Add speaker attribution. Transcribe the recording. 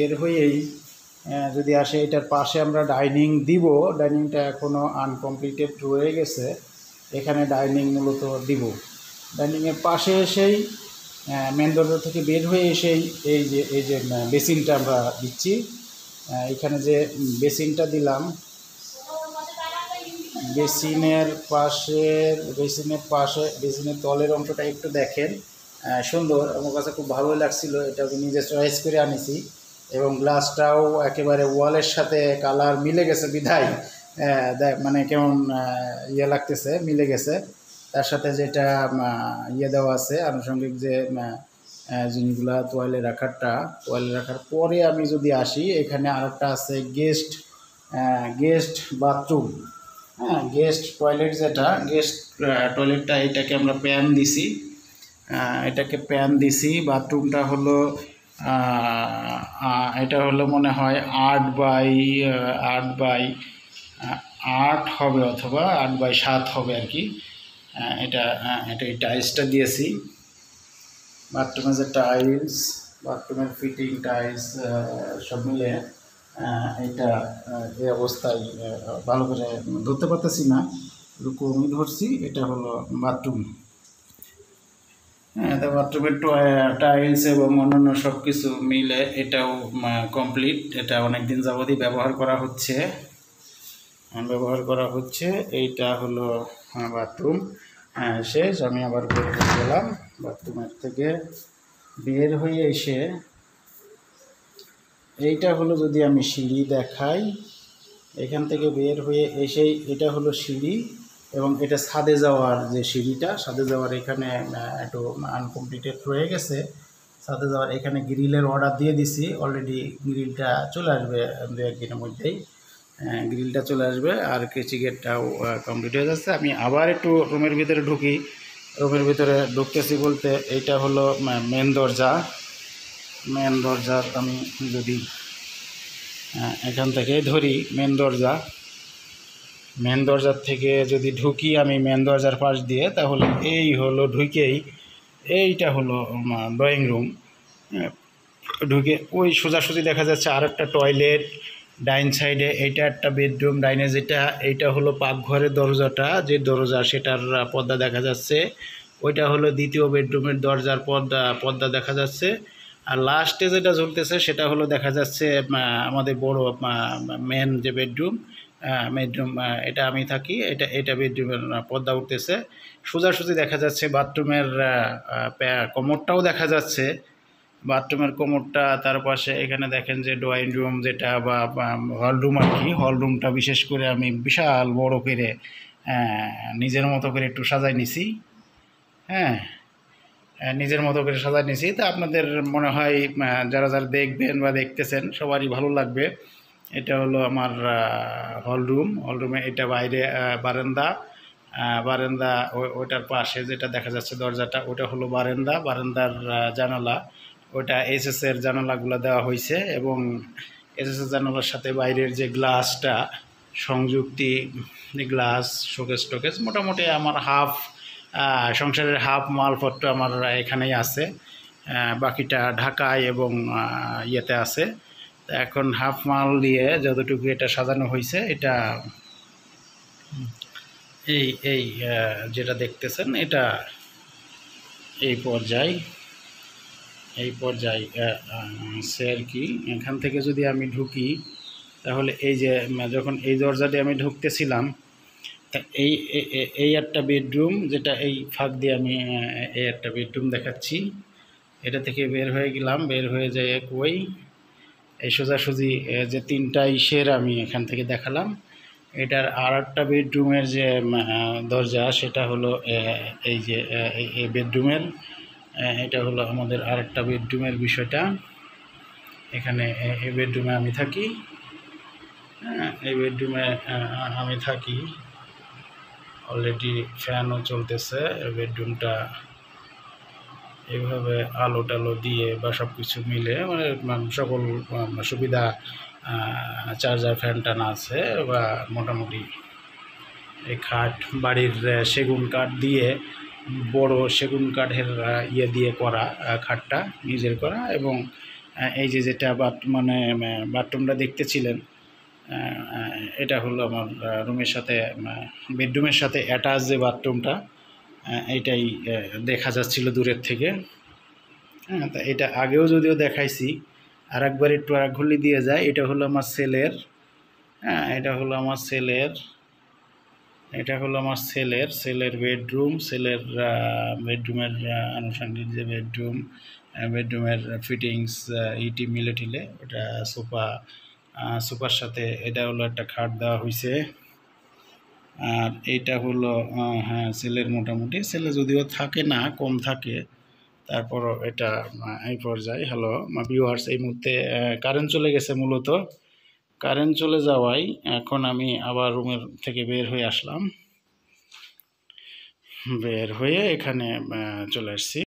Speaker 1: বের হয়েই যদি আসে, এটার পাশে আমরা ডাইনিং দিব। ডাইনিংটা এখনও আনকমপ্লিটেড রয়ে গেছে। এখানে ডাইনিং মূলত দিব। ডাইনিংয়ের পাশে এসেই মেন দরজা থেকে বের হয়ে এসেই এই যে এই যে বেসিনটা আমরা দিচ্ছি। এখানে যে বেসিনটা দিলাম, বেসিনের পাশে বেসিনের পাশে, বেসিনের তলের অংশটা একটু দেখেন। সুন্দর, আমার কাছে খুব ভালো লাগছিল। এটা আমি নিজে চয়েস করে আনিছি। এবং গ্লাসটাও একেবারে ওয়ালের সাথে কালার মিলে গেছে, বিধায়। দেখ- মানে কেমন ইয়ে লাগতেছে, মিলে গেছে। তার সাথে যেটা ইয়ে দেওয়া আছে, আনুষঙ্গিক যে জিনিসগুলা তোয়ালে রাখারটা তোয়ালে রাখার পরে আমি যদি আসি, এখানে আরেকটা আছে গেস্ট গেস্ট বাথরুম হ্যাঁ গেস্ট টয়লেট যেটা গেস্ট টয়লেটটা এটাকে আমরা প্যান দিছি। এটাকে প্যান দিছি বাথরুমটা হলো এটা হলো মনে হয় আট বাই আট বাই আট হবে অথবা আট বাই সাত হবে আর কি। এটা এটা এই টাইলসটা দিয়েছি। বাথরুমের যে টাইলস বাথরুমের ফিটিং টাইলস সব মিলে এটা এই অবস্থায় ভালো করে ধরতে পারতেছি না। একটু কমই ধরছি, এটা হলো বাথরুম হ্যাঁ তো বাথরুমের টাইলস এবং অন্যান্য সব কিছু মিলে এটাও কমপ্লিট এটা অনেক দিন যাবতই ব্যবহার করা হচ্ছে। ব্যবহার করা হচ্ছে। এইটা হলো বাথরুম। শেষ আমি আবার বের গেলাম। বাথরুমের থেকে বের হয়ে এসে এইটা হলো যদি আমি সিঁড়ি দেখাই, এখান থেকে বের হয়ে এসেই এটা হলো সিঁড়ি। এবং এটা ছাদে যাওয়ার যে সিঁড়িটা, ছাদে যাওয়ার এখানে একটু আনকমপ্লিটেড রয়ে গেছে। ছাদে যাওয়ার এখানে গ্রিলের অর্ডার দিয়ে দিছি। অলরেডি গ্রিলটা চলে আসবে দু একদিনের মধ্যেই। গ্রিলটা চলে আসবে আর কেচি গেটটাও কমপ্লিট হয়ে যাচ্ছে। আমি আবার একটু রুমের ভিতরে ঢুকি। রুমের ভিতরে ঢুকতেছি বলতে এইটা হলো মেন দরজা। মেন দরজার আমি যদি এখান থেকে ধরি মেন দরজা। মেন দরজার থেকে যদি ঢুকি আমি মেন দরজার পাশ দিয়ে, তাহলে এই হলো ঢুকেই, এইটা হলো ড্রয়িং রুম ঢুকে ওই সোজাসুজি দেখা যাচ্ছে আর একটা টয়লেট ডাইন সাইডে এইটা একটা বেডরুম ডাইনে যেটা, এইটা হলো পাকঘরের দরজাটা, যে দরজা সেটার পর্দা দেখা যাচ্ছে। ওইটা হলো দ্বিতীয় বেডরুমের দরজার পর্দা পর্দা দেখা যাচ্ছে। আর লাস্টে যেটা ঝুলতেছে, সেটা হলো দেখা যাচ্ছে আমাদের বড় মেন যে বেডরুম বেডরুম এটা আমি থাকি, এটা এটা বেডরুমের পর্দা উঠতেছে। সোজাসুজি দেখা যাচ্ছে বাথরুমের কোমরটাও দেখা যাচ্ছে। বাথরুমের কোমরটা, তার পাশে এখানে দেখেন যে ড্রয়িং রুম যেটা বা হল রুম আর কি, হল রুমটা বিশেষ করে আমি বিশাল বড় করে নিজের মতো করে একটু সাজাই নিছি। হ্যাঁ নিজের মতো করে সাজাই নিছি। তা আপনাদের মনে হয় যারা যারা দেখবেন বা দেখতেছেন, সবারই ভালো লাগবে। এটা হলো আমার হল রুম হল রুমে এটা বাইরে বারান্দা বারান্দা ওটার পাশে যেটা দেখা যাচ্ছে দরজাটা, ওটা হলো বারান্দা, বারান্দার জানালা। ওটা এসএস এর জানালাগুলো দেওয়া হয়েছে এবং এসএস এর জানালার সাথে বাইরের যে গ্লাসটা, সংযুক্তি গ্লাস, শোকেস টোকেস, মোটামুটি আমার হাফ সংসারের হাফ মালপত্র আমার এখানেই আছে। বাকিটা ঢাকায় এবং ইয়েতে আছে। এখন হাফ মাল দিয়ে যতটুকু এটা সাজানো হয়েছে, এটা এই এই যেটা দেখতেছেন, এটা এই পর্যায় এই পর্যায় সে আর কি। এখান থেকে যদি আমি ঢুকি, তাহলে এই যে যখন এই দরজাটি আমি ঢুকতেছিলাম এই এই একটা বেডরুম, যেটা এই ফাঁক দিয়ে আমি এই একটা বেডরুম দেখাচ্ছি, এটা থেকে বের হয়ে গেলাম, বের হয়ে যায় কই এই সোজাসুজি যে তিনটা ইসের আমি এখান থেকে দেখালাম। এটার আর একটা বেডরুমের যে দরজা সেটা হলো এই যে এই- এই বেডরুমের। এটা হলো আমাদের আর একটা বেডরুমের বিষয়টা। এখানে এই বেডরুমে আমি থাকি। হ্যাঁ, এই বেডরুমে আমি থাকি। অলরেডি ফ্যানও চলতেছে বেডরুমটা এইভাবে আলো টালো দিয়ে বা সব কিছু মিলে মানে সকল সুবিধা চার্জার ফ্যান টানা আছে বা মোটামুটি এই খাট, বাড়ির সেগুন কাঠ দিয়ে বড় সেগুন কাঠের ইয়ে দিয়ে করা খাটটা, নিজের করা এবং এই যে যেটা বাথ মানে বাথরুমটা দেখতেছিলেন এটা হলো আমার রুমের সাথে বেডরুমের সাথে অ্যাটাচ যে বাথরুমটা আহ, এইটাই দেখা যাচ্ছিল দূরের থেকে। হ্যাঁ তা এটা আগেও যদিও দেখাইছি আর একবার একটু আর ঘুলি দিয়ে যায় এটা হলো আমার সেলের হ্যাঁ এটা হলো আমার সেলের এটা হলো আমার সেলের সেলের বেডরুম সেলের বেডরুমের আনুষঙ্গিক যে বেডরুম বেডরুমের ফিটিংস ইটি মিলে টিলে ওটা সোফা সোফার সাথে এটা হলো একটা খাট দেওয়া হয়েছে আর এইটা হলো হ্যাঁ সেলের মোটামুটি। সেলে যদিও থাকে না, কম থাকে তারপর এটা এই পর্যায়ে। হ্যালো ভিউয়ার্স এই মুহূর্তে কারেন্ট চলে গেছে মূলত। কারেন্ট চলে যাওয়ায় এখন আমি আবার রুমের থেকে বের হয়ে আসলাম। বের হয়ে এখানে চলে আসছি।